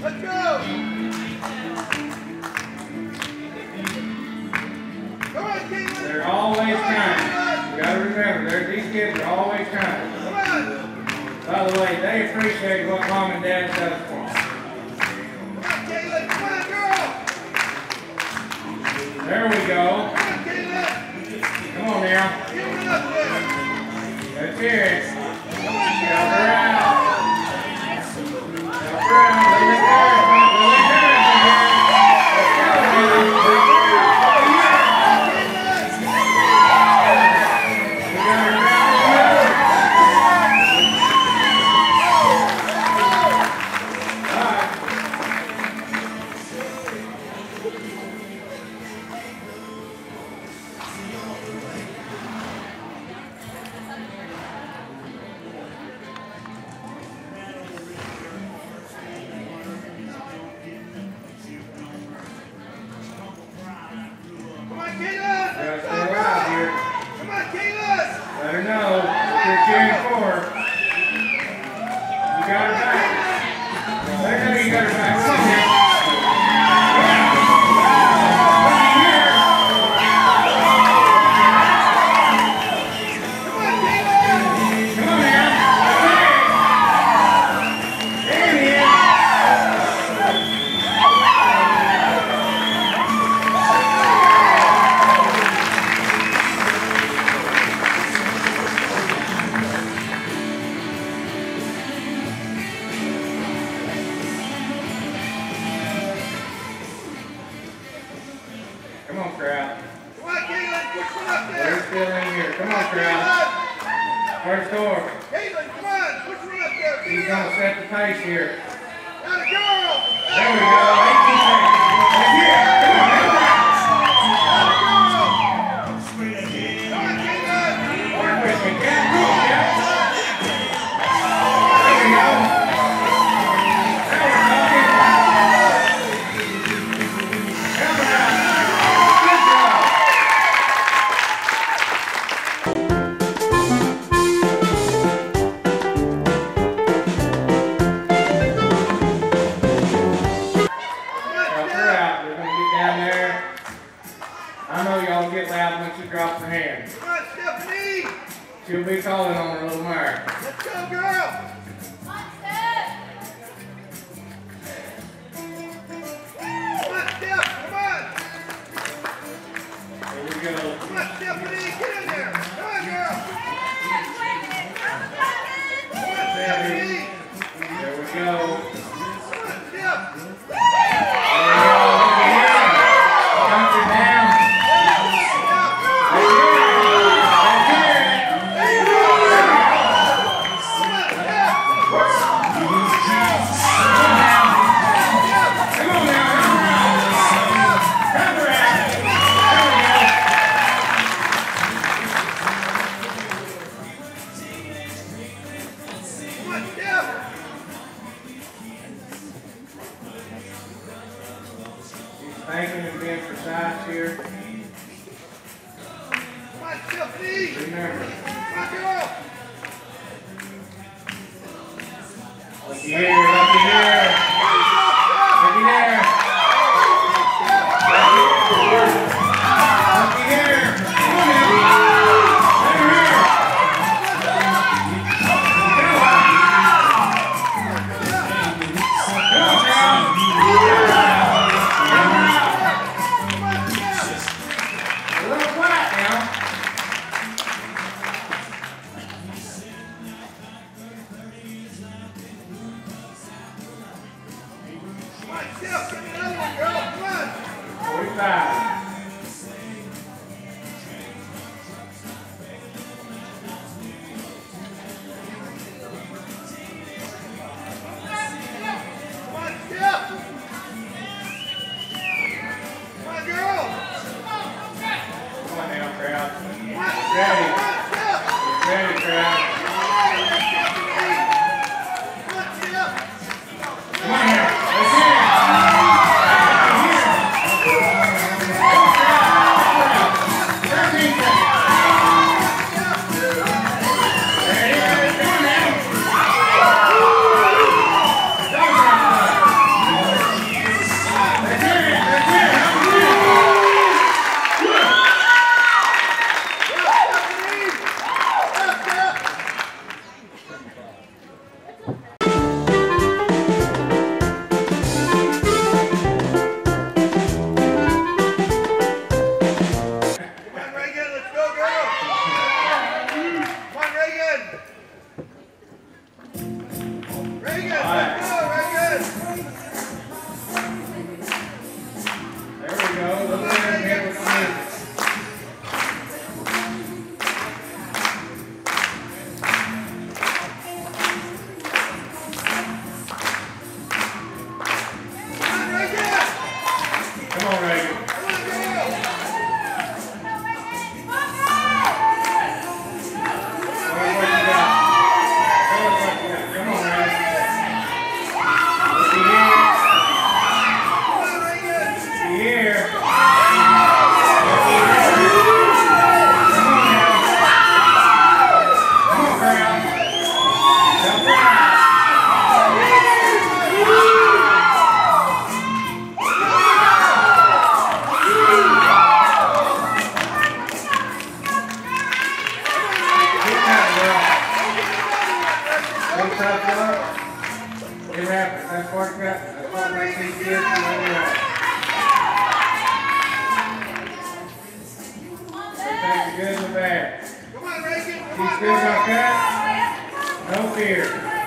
Let's go! Come on! They're always trying. You gotta remember, these kids are always trying. By the way, they appreciate what mom and dad does for them. There we go. On, now. Get one up there! Let's hear Let know. What you're cheering crowd. Come on, Caitlin! Push one up They're there! still in here. Come on, crowd. First door. Caitlin, come on! Push one up there! He's gonna set the pace here. Got a girl! There we go. 18 seconds. Let's She'll be calling on her little mare. Let's go, girl! Come on, Steph! Come on! Here we go. Come on, Stephanie! Here, looky here. No fear.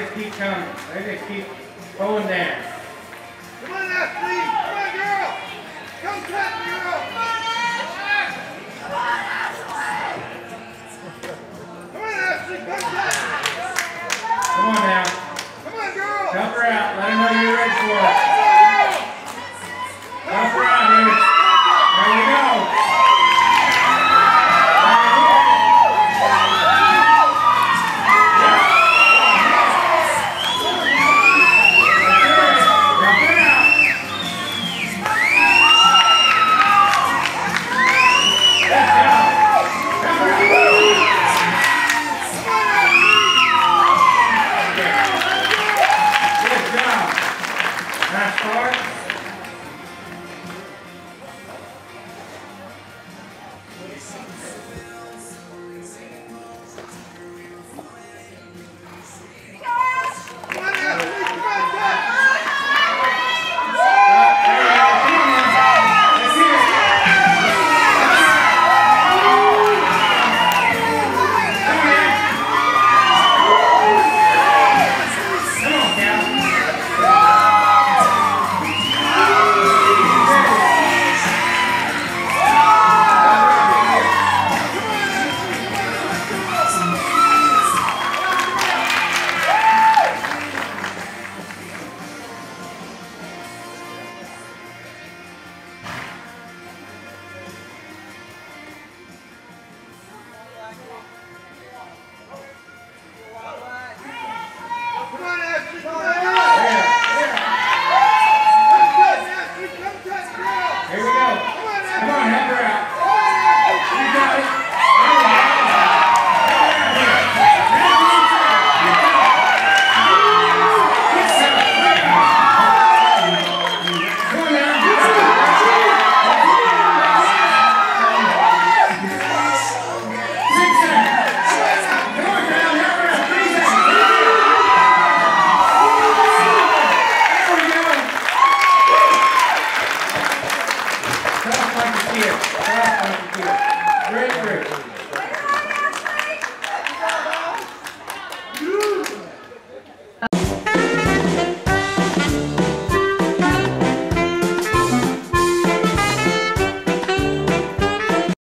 just keep coming. They just keep going down. Come on now, Steve. Come on, girl. Come cut, girl. Come on, Ash. Come on, Ashley. Come on, Ashley. Come cut. Come on now. Come on, girl. Cover out. Let them know you're ready for it.